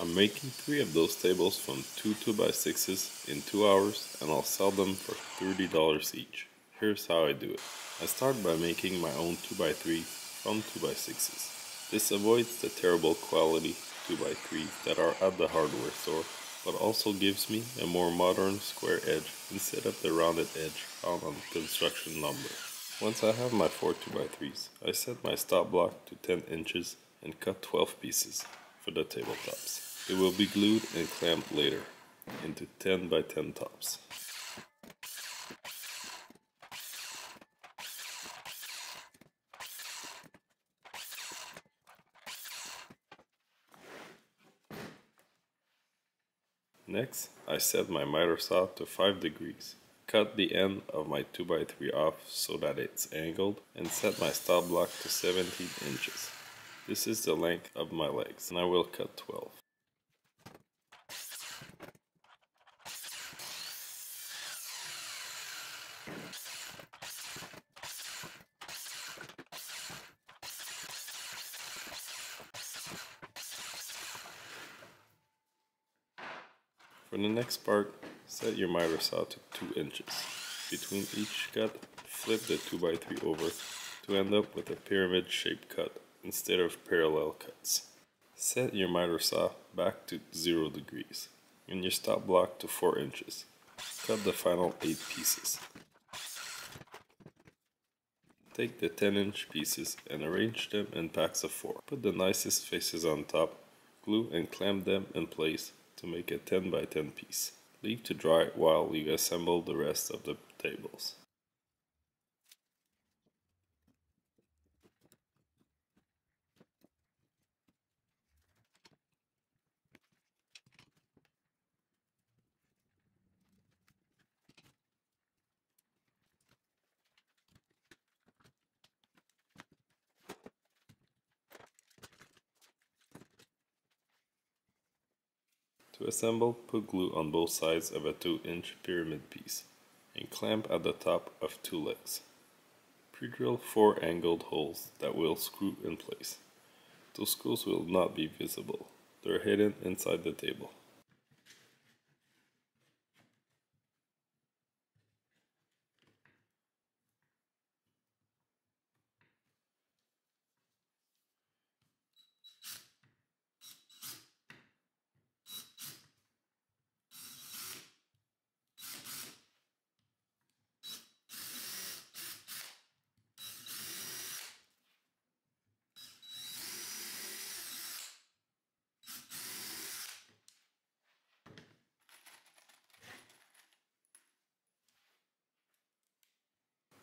I'm making three of those tables from two 2x6s in two hours and I'll sell them for $30 each. Here's how I do it. I start by making my own 2x3 from 2x6s. This avoids the terrible quality 2x3s that are at the hardware store, but also gives me a more modern square edge instead of the rounded edge found on construction lumber. Once I have my four 2x3s, I set my stop block to 10 inches and cut 12 pieces for the tabletops. It will be glued and clamped later into 10 by 10 tops. Next, I set my miter saw to 5 degrees. Cut the end of my 2x3 off so that it's angled and set my stop block to 17 inches. This is the length of my legs and I will cut 12. For the next part, set your miter saw to 2 inches. Between each cut, flip the 2x3 over to end up with a pyramid shaped cut instead of parallel cuts. Set your miter saw back to 0 degrees and your stop block to 4 inches. Cut the final 8 pieces. Take the 10 inch pieces and arrange them in packs of 4. Put the nicest faces on top, glue and clamp them in place to make a 10 by 10 piece. Leave to dry while you assemble the rest of the tables. To assemble, put glue on both sides of a 2 inch pyramid piece and clamp at the top of two legs. Pre-drill four angled holes that will screw in place. Those screws will not be visible, they're hidden inside the table.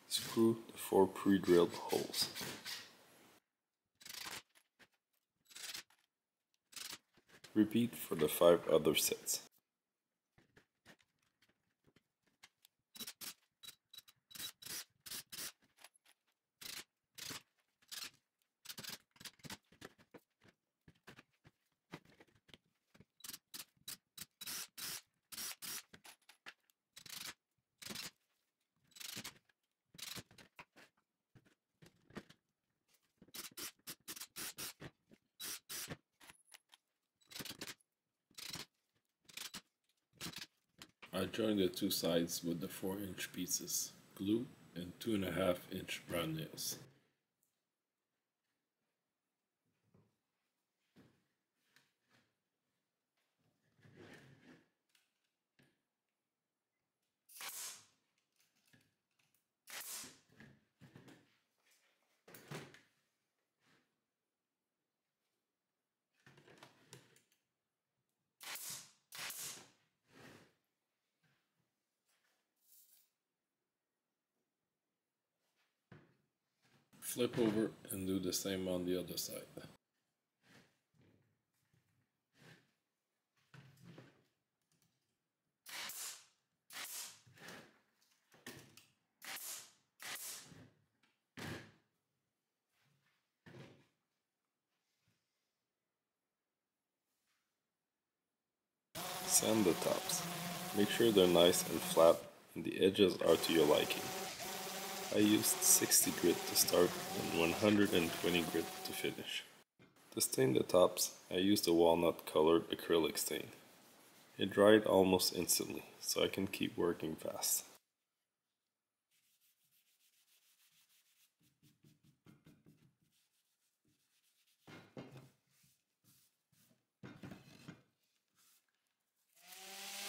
Screw the four pre-drilled holes. Repeat for the five other sets. I joined the two sides with the 4 inch pieces, glue and 2.5 inch brown nails. Flip over and do the same on the other side. Sand the tops. Make sure they're nice and flat and the edges are to your liking. I used 60 grit to start and 120 grit to finish. To stain the tops, I used a walnut colored acrylic stain. It dried almost instantly, so I can keep working fast.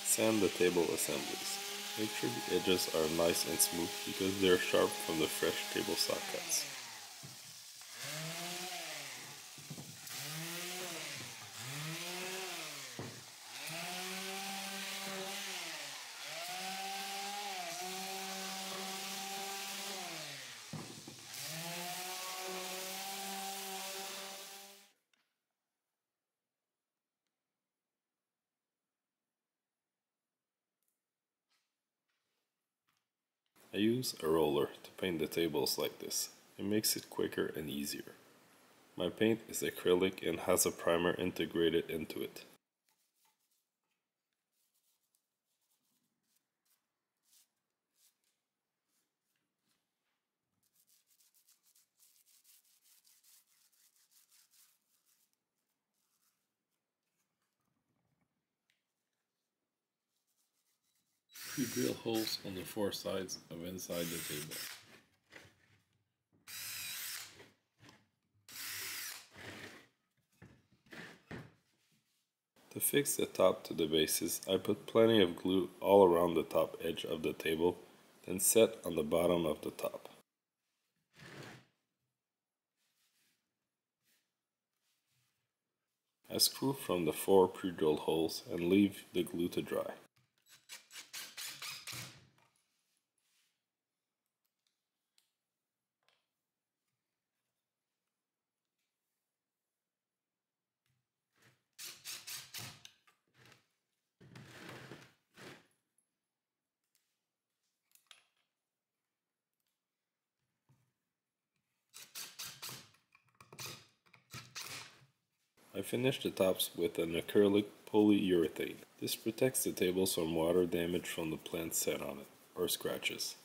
Sand the table assemblies. Make sure the edges are nice and smooth because they are sharp from the fresh table saw cuts. I use a roller to paint the tables like this. It makes it quicker and easier. My paint is acrylic and has a primer integrated into it. We drill holes on the four sides of inside the table. To fix the top to the bases, I put plenty of glue all around the top edge of the table, then set on the bottom of the top. I screw from the four pre-drilled holes and leave the glue to dry. I finished the tops with an acrylic polyurethane. This protects the tables from water damage from the plants set on it, or scratches.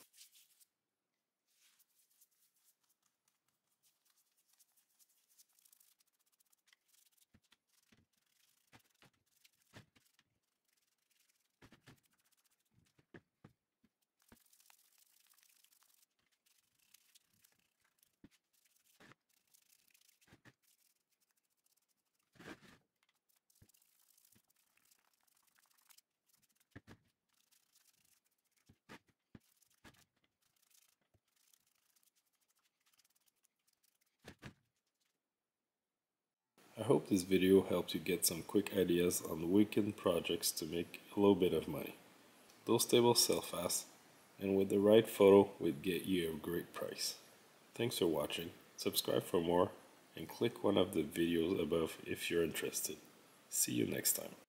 I hope this video helped you get some quick ideas on weekend projects to make a little bit of money. Those tables sell fast, and with the right photo would get you a great price. Thanks for watching, subscribe for more, and click one of the videos above if you're interested. See you next time.